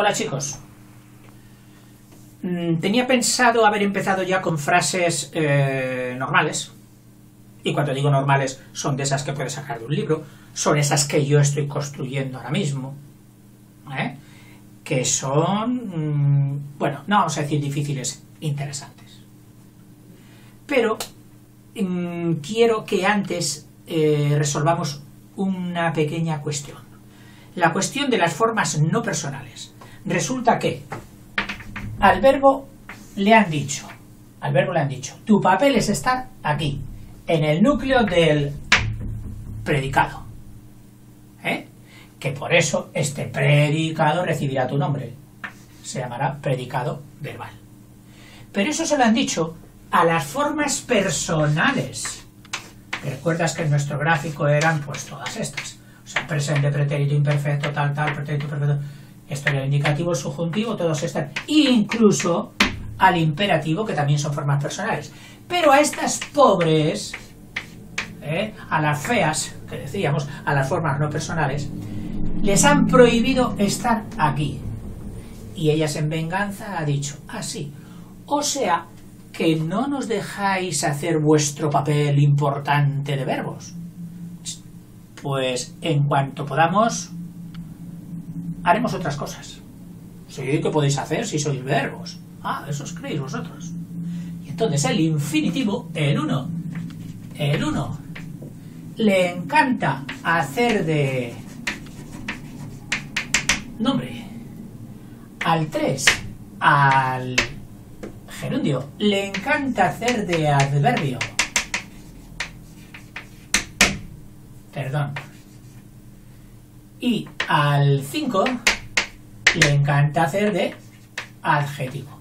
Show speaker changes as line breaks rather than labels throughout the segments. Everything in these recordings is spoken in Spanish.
Hola chicos. Mm, Tenía pensado haber empezado ya con frases eh, normales. Y cuando digo normales, son de esas que puedes sacar de un libro. Son esas que yo estoy construyendo ahora mismo. ¿eh? Que son, mm, bueno, no vamos a decir difíciles, interesantes. Pero mm, quiero que antes eh, resolvamos una pequeña cuestión. La cuestión de las formas no personales. Resulta que al verbo le han dicho, al verbo le han dicho, tu papel es estar aquí, en el núcleo del predicado. ¿Eh? Que por eso este predicado recibirá tu nombre. Se llamará predicado verbal. Pero eso se lo han dicho a las formas personales. ¿Recuerdas que en nuestro gráfico eran pues todas estas? O sea, presente, pretérito, imperfecto, tal, tal, pretérito, perfecto. Esto era el indicativo, el subjuntivo, todos están. Incluso al imperativo, que también son formas personales. Pero a estas pobres, ¿eh? a las feas, que decíamos, a las formas no personales, les han prohibido estar aquí. Y ellas en venganza ha dicho, así. o sea, que no nos dejáis hacer vuestro papel importante de verbos. Pues en cuanto podamos, haremos otras cosas. Sí, ¿qué podéis hacer si sois verbos? Ah, eso os creéis vosotros. Y entonces el infinitivo, el uno, el uno, le encanta hacer de nombre. Al 3, al gerundio, le encanta hacer de adverbio. Perdón. Y al 5 le encanta hacer de adjetivo.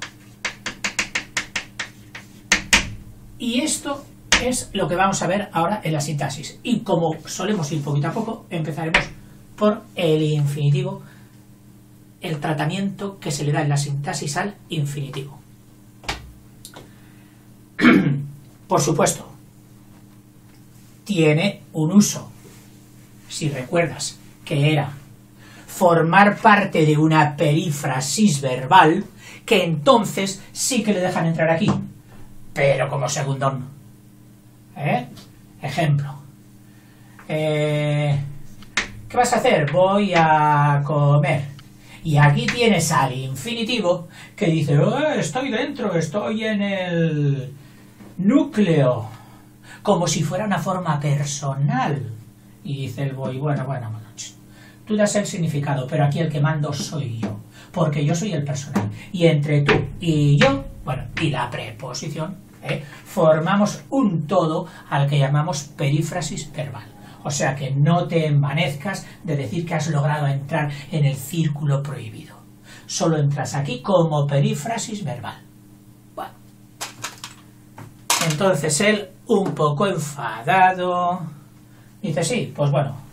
Y esto es lo que vamos a ver ahora en la sintaxis. Y como solemos ir poquito a poco, empezaremos por el infinitivo, el tratamiento que se le da en la sintaxis al infinitivo. Por supuesto, tiene un uso. Si recuerdas que era formar parte de una perífrasis verbal, que entonces sí que le dejan entrar aquí, pero como segundón. ¿Eh? Ejemplo. Eh, ¿Qué vas a hacer? Voy a comer. Y aquí tienes al infinitivo que dice, "Oh, estoy dentro, estoy en el núcleo, como si fuera una forma personal. Y dice el boy, bueno, bueno, bueno, tú das el significado, pero aquí el que mando soy yo, porque yo soy el personal. Y entre tú y yo, bueno, y la preposición, ¿eh? formamos un todo al que llamamos perífrasis verbal. O sea que no te envanezcas de decir que has logrado entrar en el círculo prohibido. Solo entras aquí como perífrasis verbal. Bueno. Entonces él, un poco enfadado, dice, sí, pues bueno,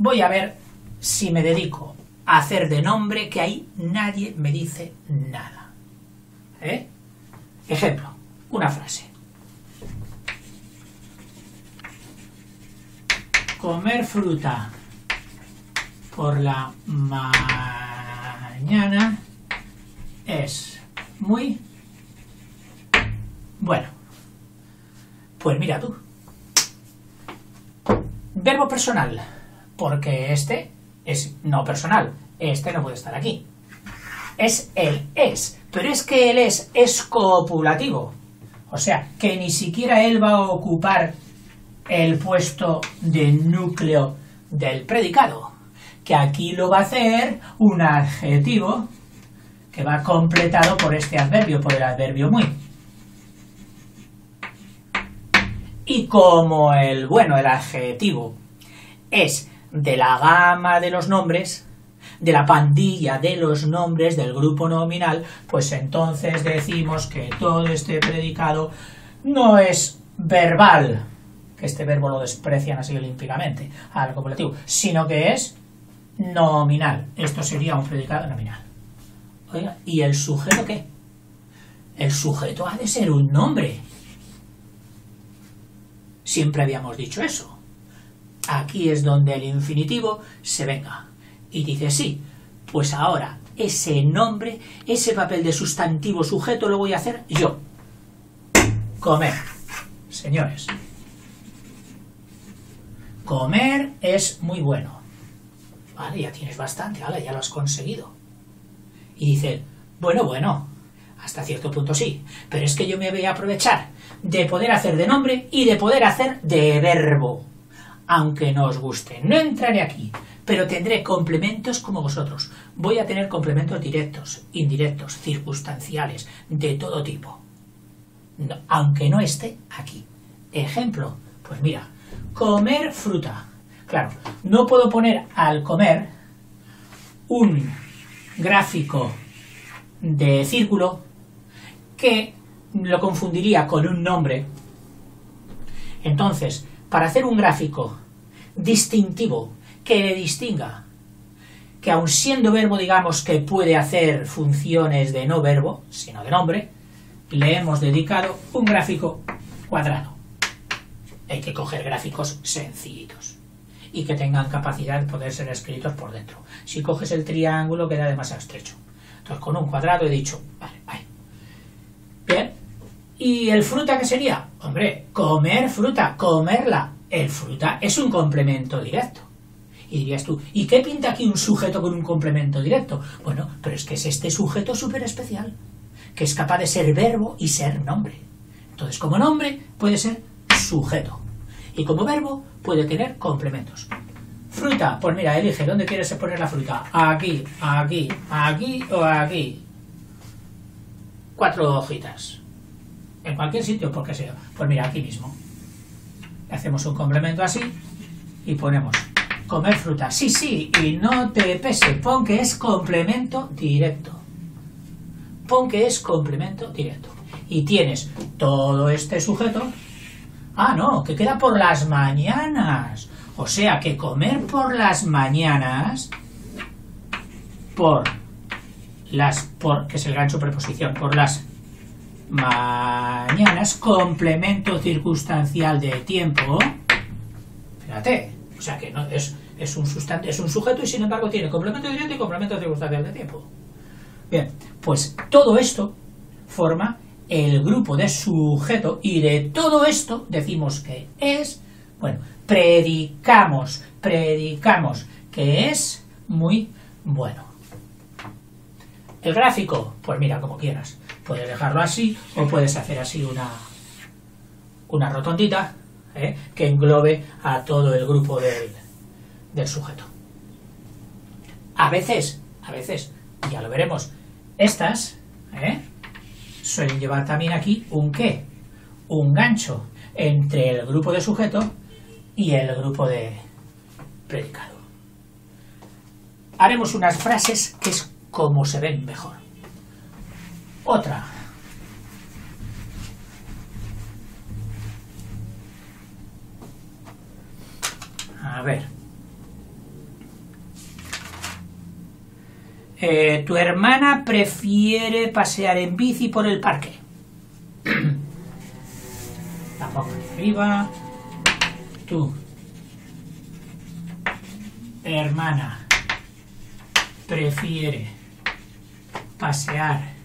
voy a ver si me dedico a hacer de nombre que ahí nadie me dice nada. ¿Eh? Ejemplo, una frase. Comer fruta por la mañana es muy bueno. Pues mira tú. Verbo personal, porque este es no personal. Este no puede estar aquí. Es el es, pero es que el es es copulativo. O sea, que ni siquiera él va a ocupar el puesto de núcleo del predicado, que aquí lo va a hacer un adjetivo que va completado por este adverbio, por el adverbio muy. Y como el, bueno, el adjetivo es de la gama de los nombres, de la pandilla de los nombres del grupo nominal, pues entonces decimos que todo este predicado no es verbal, que este verbo lo desprecian así olímpicamente al copulativo, sino que es nominal. Esto sería un predicado nominal. Oiga, ¿y el sujeto qué? El sujeto ha de ser un nombre. Siempre habíamos dicho eso. Aquí es donde el infinitivo se venga y dice, sí, Pues ahora ese nombre, ese papel de sustantivo sujeto lo voy a hacer yo. Comer. Señores. Comer es muy bueno. Vale, ya tienes bastante, vale, ya lo has conseguido. Y dice, bueno, bueno, hasta cierto punto sí, pero es que yo me voy a aprovechar de poder hacer de nombre y de poder hacer de verbo. Aunque no os guste, no entraré aquí, pero tendré complementos como vosotros. Voy a tener complementos directos, indirectos, circunstanciales, de todo tipo. aunque no esté aquí. Ejemplo, pues mira, comer fruta. Claro, no puedo poner al comer un gráfico de círculo que lo confundiría con un nombre. Entonces, para hacer un gráfico distintivo que le distinga, que aun siendo verbo digamos que puede hacer funciones de no verbo, sino de nombre, le hemos dedicado un gráfico cuadrado. Hay que coger gráficos sencillitos y que tengan capacidad de poder ser escritos por dentro. Si coges el triángulo queda demasiado estrecho. Entonces con un cuadrado he dicho, vale, vale. ¿Y el fruta qué sería? Hombre, comer fruta, comerla. El fruta es un complemento directo. Y dirías tú, ¿y qué pinta aquí un sujeto con un complemento directo? Bueno, pero es que es este sujeto súper especial, que es capaz de ser verbo y ser nombre. Entonces, como nombre puede ser sujeto. Y como verbo puede tener complementos. Fruta, pues mira, elige dónde quieres poner la fruta. Aquí, aquí, aquí o aquí. Cuatro hojitas. En cualquier sitio, porque sea. Pues mira, aquí mismo. Hacemos un complemento así y ponemos comer fruta. Sí, sí, y no te pese. Pon que es complemento directo. Pon que es complemento directo. Y tienes todo este sujeto. Ah, no, que queda por las mañanas. O sea que comer por las mañanas, por las, por, que es el gancho preposición, por las mañanas, complemento circunstancial de tiempo, fíjate, o sea que es, es, un es un sujeto y sin embargo tiene complemento directo y complemento circunstancial de tiempo. Bien, pues todo esto forma el grupo de sujeto y de todo esto decimos que es, bueno, predicamos, predicamos, que es muy bueno. El gráfico, pues mira, como quieras. Puedes dejarlo así o puedes hacer así una, una rotondita ¿eh? que englobe a todo el grupo del, del sujeto. A veces, a veces, ya lo veremos, estas ¿eh? suelen llevar también aquí un qué, un gancho entre el grupo de sujeto y el grupo de predicado. Haremos unas frases que es como se ven mejor. Otra. A ver. Eh, tu hermana prefiere pasear en bici por el parque. Arriba tu hermana prefiere pasear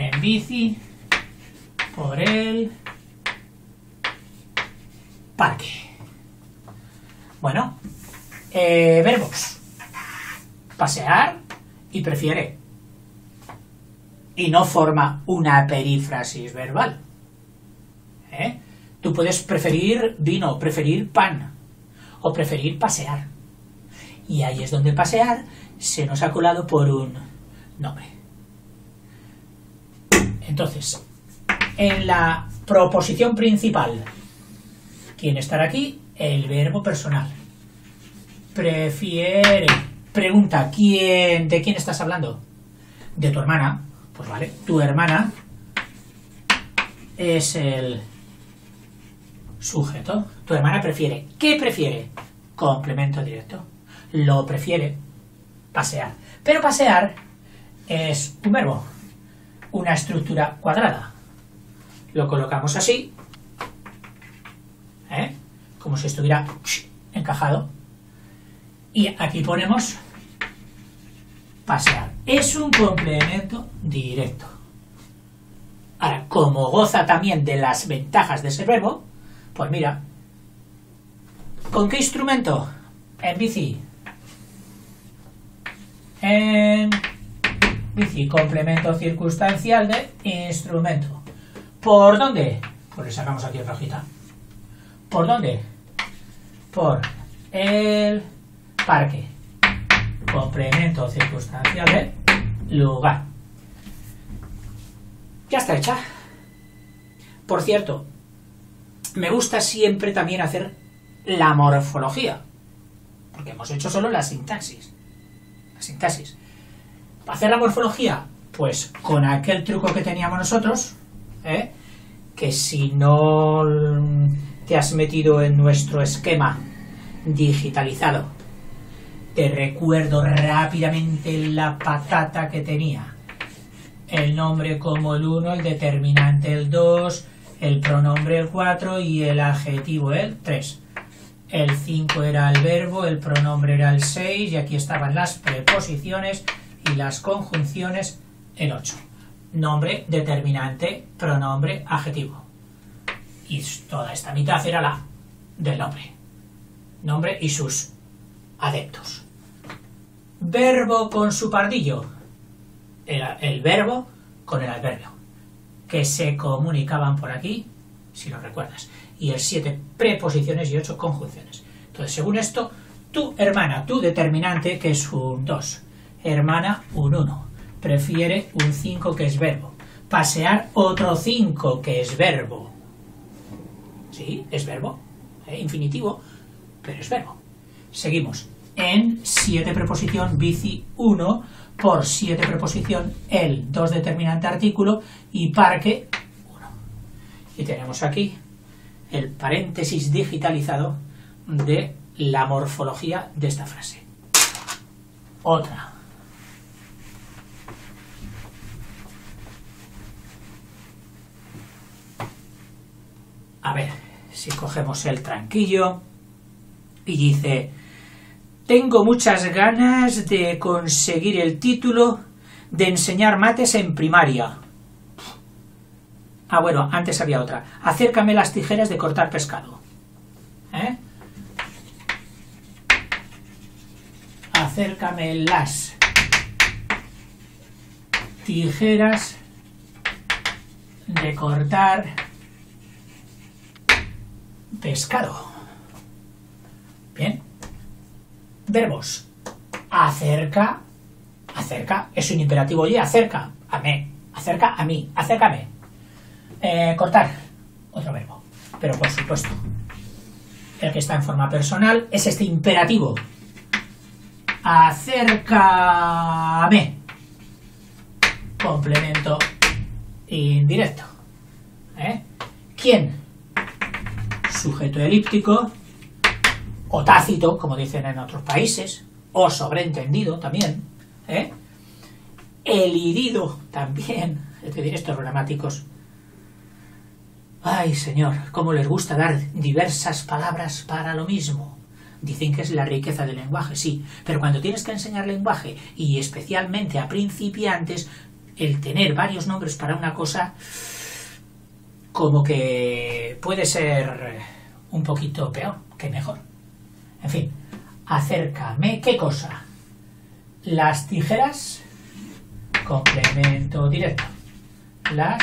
en bici por el parque. Bueno, eh, verbos. Pasear y prefiere. Y no forma una perífrasis verbal. ¿Eh? Tú puedes preferir vino, preferir pan o preferir pasear. Y ahí es donde pasear se nos ha colado por un nombre. Entonces, en la proposición principal, ¿quién estará aquí? El verbo personal. Prefiere. Pregunta, ¿quién, ¿de quién estás hablando? De tu hermana. Pues vale, tu hermana es el sujeto. Tu hermana prefiere. ¿Qué prefiere? Complemento directo. Lo prefiere. Pasear. Pero pasear es un verbo. Una estructura cuadrada. Lo colocamos así. ¿eh? Como si estuviera encajado. Y aquí ponemos pasear. Es un complemento directo. Ahora, como goza también de las ventajas de ese verbo, pues mira, ¿con qué instrumento? En bici. En complemento circunstancial de instrumento. ¿Por dónde? Pues le sacamos aquí otra hojita. ¿Por dónde? Por el parque. Complemento circunstancial de lugar. Ya está hecha. Por cierto, me gusta siempre también hacer la morfología. Porque hemos hecho solo la sintaxis. La sintaxis. Hacer la morfología, pues con aquel truco que teníamos nosotros, ¿eh? que si no te has metido en nuestro esquema digitalizado, te recuerdo rápidamente la patata que tenía. El nombre como el 1, el determinante el 2, el pronombre el 4 y el adjetivo el 3. El 5 era el verbo, el pronombre era el 6 y aquí estaban las preposiciones y las conjunciones el 8 nombre, determinante, pronombre, adjetivo. Y toda esta mitad era la del nombre. Nombre y sus adeptos. Verbo con su pardillo. Era el verbo con el adverbio. Que se comunicaban por aquí, si lo recuerdas. Y el siete preposiciones y ocho conjunciones. Entonces, según esto, tu hermana, tu determinante, que es un 2. Hermana, un 1 prefiere un 5 que es verbo. Pasear otro 5 que es verbo. ¿Sí? Es verbo. ¿eh? Infinitivo, pero es verbo. Seguimos. En 7 preposición bici 1 por 7 preposición el 2 determinante artículo y parque 1. Y tenemos aquí el paréntesis digitalizado de la morfología de esta frase. Otra. A ver, si cogemos el tranquillo y dice, tengo muchas ganas de conseguir el título de enseñar mates en primaria. Ah, bueno, antes había otra. Acércame las tijeras de cortar pescado. ¿Eh? Acércame las tijeras de cortar pescado. Bien. Verbos. Acerca. Acerca. Es un imperativo y acerca. A mí. Acerca a mí. Acércame. Eh, cortar. Otro verbo. Pero por supuesto. El que está en forma personal es este imperativo. Acércame. Complemento indirecto. ¿Eh? ¿Quién? Sujeto elíptico, o tácito, como dicen en otros países, o sobreentendido también, ¿eh? elidido también, es decir, estos gramáticos. Ay, señor, cómo les gusta dar diversas palabras para lo mismo. Dicen que es la riqueza del lenguaje, sí, pero cuando tienes que enseñar lenguaje, y especialmente a principiantes, el tener varios nombres para una cosa como que puede ser un poquito peor que mejor. En fin, acércame, ¿qué cosa? Las tijeras, complemento directo. Las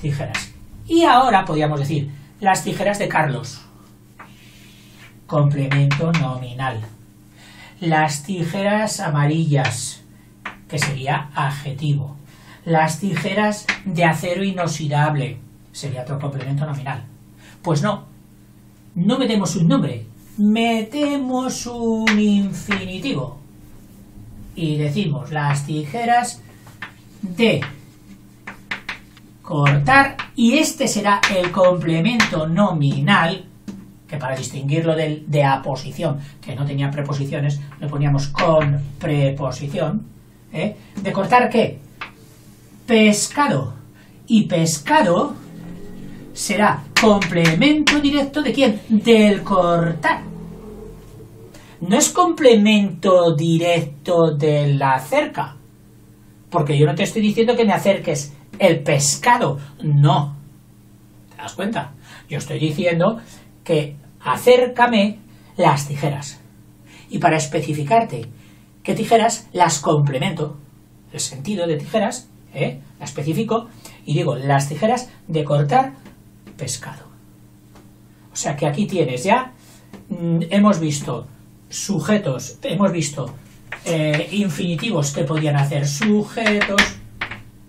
tijeras. Y ahora podríamos decir, las tijeras de Carlos, complemento nominal. Las tijeras amarillas, que sería adjetivo las tijeras de acero inoxidable. Sería otro complemento nominal. Pues no, no metemos un nombre, metemos un infinitivo. Y decimos las tijeras de cortar y este será el complemento nominal que para distinguirlo del de aposición, que no tenía preposiciones, lo poníamos con preposición. ¿eh? ¿De cortar qué? Pescado. Y pescado será complemento directo de quién? Del cortar. no es complemento directo de la cerca. Porque yo no te estoy diciendo que me acerques el pescado. No. ¿Te das cuenta? Yo estoy diciendo que acércame las tijeras. Y para especificarte qué tijeras, las complemento. El sentido de tijeras, ¿eh? la especifico y digo las tijeras de cortar pescado. O sea que aquí tienes ya, mm, hemos visto sujetos, hemos visto eh, infinitivos que podían hacer sujetos,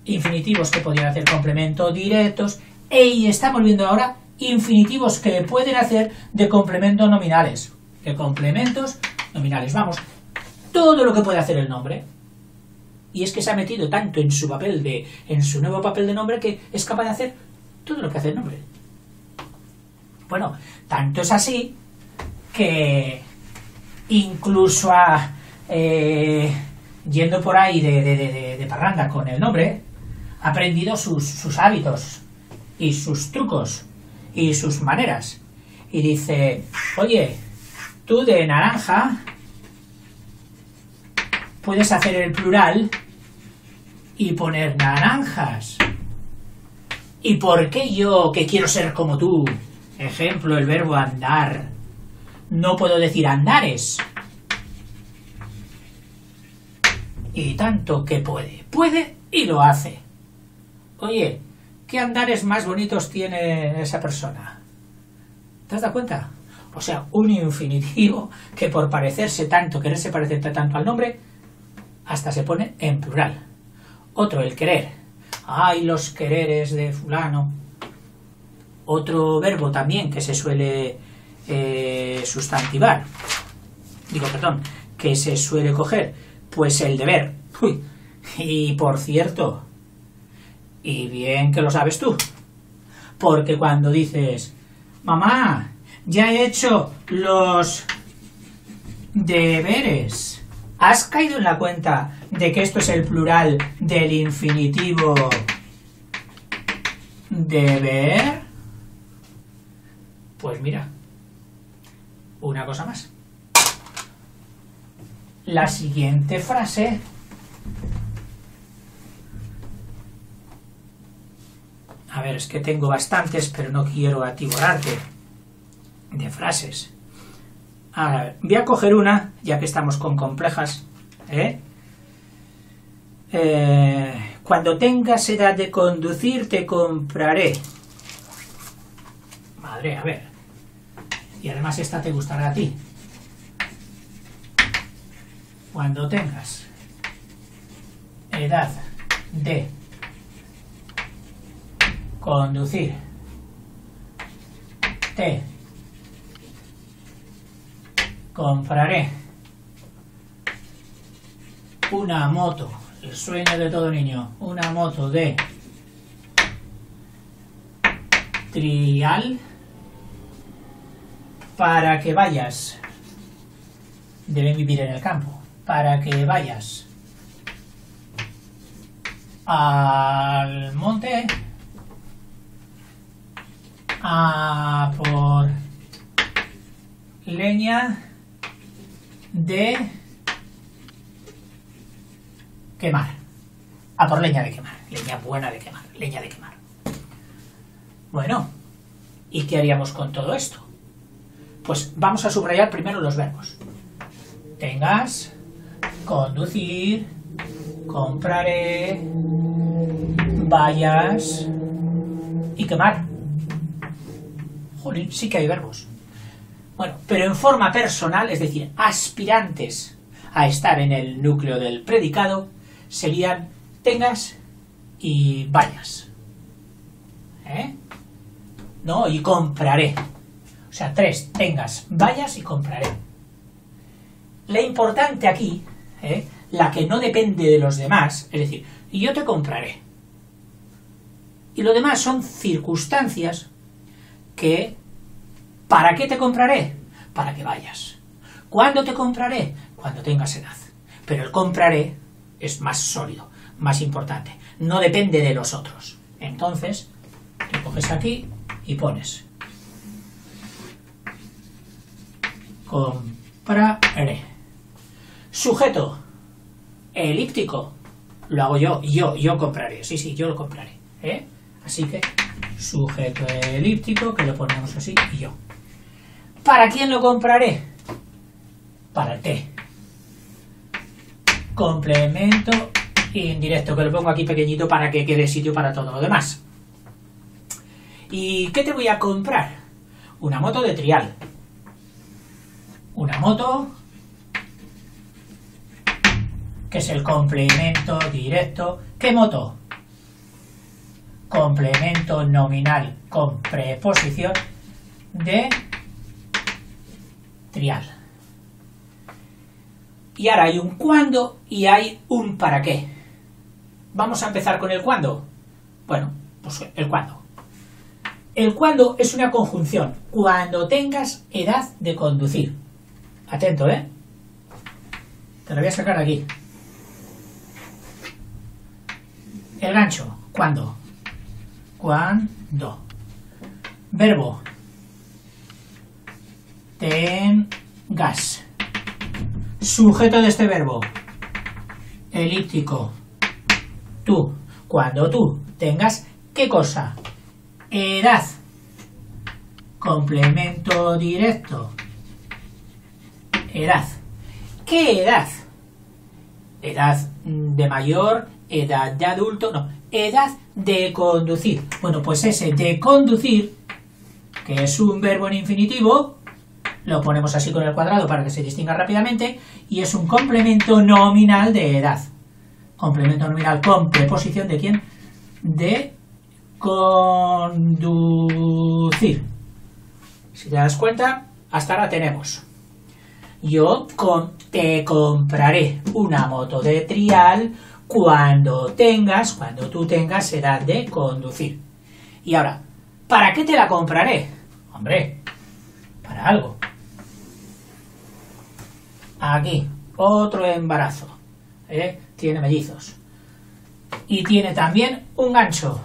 infinitivos que podían hacer complemento directos, e, y estamos viendo ahora infinitivos que pueden hacer de complemento nominales, de complementos nominales. Vamos, todo lo que puede hacer el nombre. Y es que se ha metido tanto en su papel de, en su nuevo papel de nombre que es capaz de hacer todo lo que hace el nombre. Bueno, tanto es así que incluso a, eh, yendo por ahí de, de, parranda con el nombre, ha aprendido sus, sus hábitos y sus trucos y sus maneras. Y dice, oye, tú de naranja puedes hacer el plural y poner naranjas. ¿Y por qué yo, que quiero ser como tú, ejemplo, el verbo andar, no puedo decir andares? Y tanto que puede, puede y lo hace. Oye, ¿qué andares más bonitos tiene esa persona? ¿Te has dado cuenta? O sea, un infinitivo que por parecerse tanto, quererse parecer tanto al nombre, hasta se pone en plural. Otro, el querer. Ay, los quereres de fulano. Otro verbo también que se suele eh, sustantivar. Digo, perdón, que se suele coger. Pues el deber. Uy. Y por cierto, y bien que lo sabes tú, porque cuando dices, mamá, ya he hecho los deberes, ¿has caído en la cuenta de que esto es el plural del infinitivo deber? Pues mira, una cosa más. La siguiente frase A ver, es que tengo bastantes, pero no quiero atiborrarte de frases. Ahora, voy a coger una, ya que estamos con complejas. ¿eh? Eh, cuando tengas edad de conducir, te compraré. Madre, a ver. Y además esta te gustará a ti. Cuando tengas edad de conducir, te compraré una moto, el sueño de todo niño, una moto de trial para que vayas, deben vivir en el campo, para que vayas al monte a por leña de quemar. A por leña de quemar. Leña buena de quemar. Leña de quemar. Bueno, ¿y qué haríamos con todo esto? Pues vamos a subrayar primero los verbos. Tengas, conducir, compraré, vayas y quemar. Jolín, sí que hay verbos. Bueno, pero en forma personal, es decir, aspirantes a estar en el núcleo del predicado, serían tengas y vayas. ¿Eh? No, y compraré. O sea, tres, tengas, vayas y compraré. La importante aquí, ¿eh? la que no depende de los demás, es decir, yo te compraré. Y lo demás son circunstancias que ¿para qué te compraré? Para que vayas. ¿Cuándo te compraré? Cuando tengas edad. Pero el compraré es más sólido, más importante. No depende de los otros. Entonces, te coges aquí y pones compraré. Sujeto, elíptico, lo hago yo, yo, yo compraré, sí, sí, yo lo compraré. ¿eh? Así que sujeto elíptico, que lo ponemos así, y yo. ¿Para quién lo compraré? Para T. Complemento indirecto, que lo pongo aquí pequeñito para que quede sitio para todo lo demás. ¿Y qué te voy a comprar? Una moto de trial. Una moto que es el complemento directo. ¿Qué moto? Complemento nominal con preposición de Y ahora hay un cuándo y hay un para qué. Vamos a empezar con el cuándo. Bueno, pues el cuándo. El cuándo es una conjunción. Cuando tengas edad de conducir. Atento, ¿eh? Te lo voy a sacar aquí. El gancho. ¿Cuándo? Cuando. Verbo. Tengas. Sujeto de este verbo. Elíptico. Tú. Cuando tú tengas ¿qué cosa? Edad. Complemento directo. Edad. ¿Qué edad? Edad de mayor, edad de adulto, no, edad de conducir. Bueno, pues ese de conducir, que es un verbo en infinitivo, lo ponemos así con el cuadrado para que se distinga rápidamente, y es un complemento nominal de edad. Complemento nominal con preposición de quién? De conducir. Si te das cuenta, hasta ahora tenemos. Yo te compraré una moto de trial cuando tengas, cuando tú tengas edad de conducir. Y ahora, ¿para qué te la compraré? Hombre, para algo. Aquí, otro embarazo. ¿eh? Tiene mellizos. Y tiene también un gancho.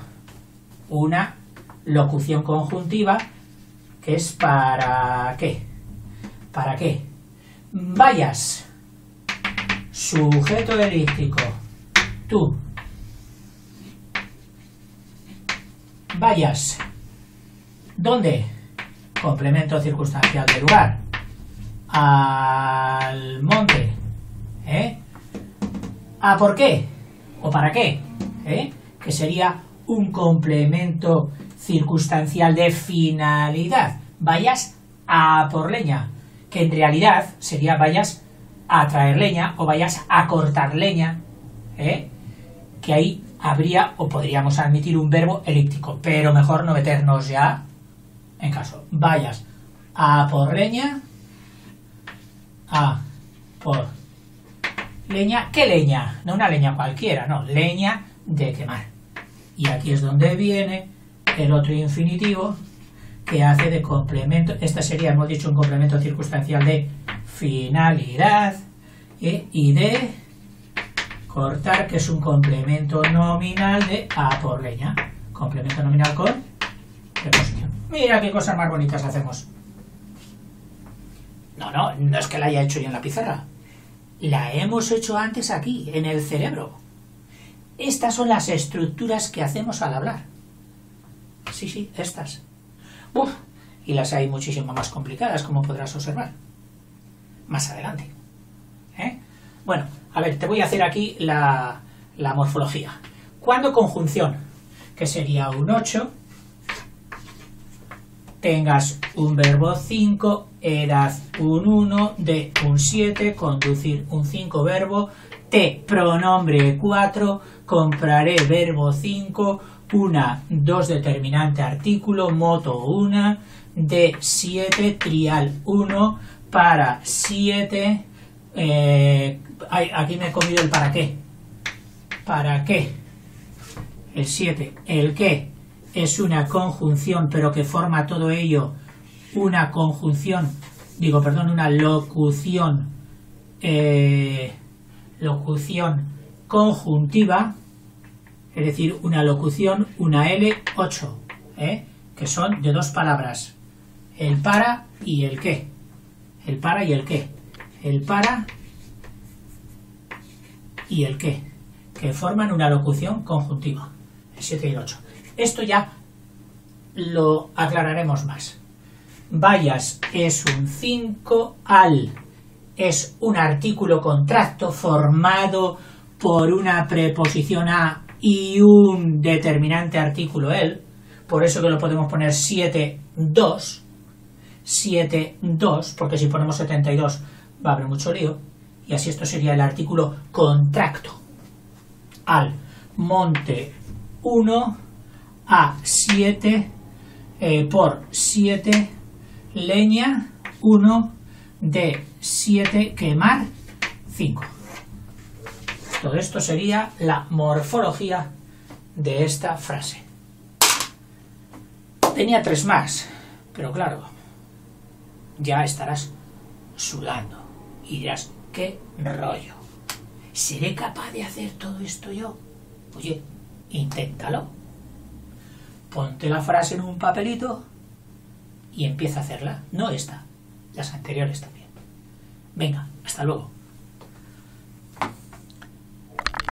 Una locución conjuntiva que es para qué. ¿Para qué? Vayas. Sujeto elíptico tú vayas. ¿Dónde? Complemento circunstancial de lugar. Al monte. ¿Eh? ¿A por qué? ¿O para qué? ¿Eh? Que sería un complemento circunstancial de finalidad. Vayas a por leña. Que en realidad sería vayas a traer leña o vayas a cortar leña. ¿Eh? que ahí habría o podríamos admitir un verbo elíptico, pero mejor no meternos ya en caso. Vayas a por leña, a por leña, ¿qué leña? No una leña cualquiera, no, leña de quemar. Y aquí es donde viene el otro infinitivo que hace de complemento, esta sería, hemos dicho, un complemento circunstancial de finalidad ¿eh? y de cortar, que es un complemento nominal de A por leña. Complemento nominal con preposición. Mira qué cosas más bonitas hacemos. No, no, no es que la haya hecho yo en la pizarra. La hemos hecho antes aquí, en el cerebro. Estas son las estructuras que hacemos al hablar. Sí, sí, estas. Uf, y las hay muchísimo más complicadas, como podrás observar. Más adelante. ¿Eh? Bueno, a ver, te voy a hacer aquí la, morfología. Cuando conjunción, que sería un 8, tengas un verbo 5, edad un 1, de un 7, conducir un 5 verbo, te pronombre 4, compraré verbo 5, una 2 determinante artículo, moto 1, de 7 trial 1, para 7 eh, aquí me he comido el para qué. ¿Para qué? El 7. El qué es una conjunción, pero que forma todo ello una conjunción, digo, perdón, una locución, eh, locución conjuntiva, es decir, una locución, una L8, ¿eh? que son de dos palabras, el para y el qué. El para y el qué. el para y el qué, que forman una locución conjuntiva, el 7 y el 8. Esto ya lo aclararemos más. Vayas es un 5, al es un artículo contracto formado por una preposición a y un determinante artículo el, por eso que lo podemos poner 7, 2, 7, 2, porque si ponemos 72 va a haber mucho lío, y así esto sería el artículo contracto. Al monte 1 a 7 eh, por 7 leña 1 de 7 quemar 5. Todo esto sería la morfología de esta frase. Tenía tres más, pero claro, ya estarás sudando y dirás, qué rollo. ¿Seré capaz de hacer todo esto yo? Oye, inténtalo. Ponte la frase en un papelito y empieza a hacerla. No esta, las anteriores también. Venga, hasta luego.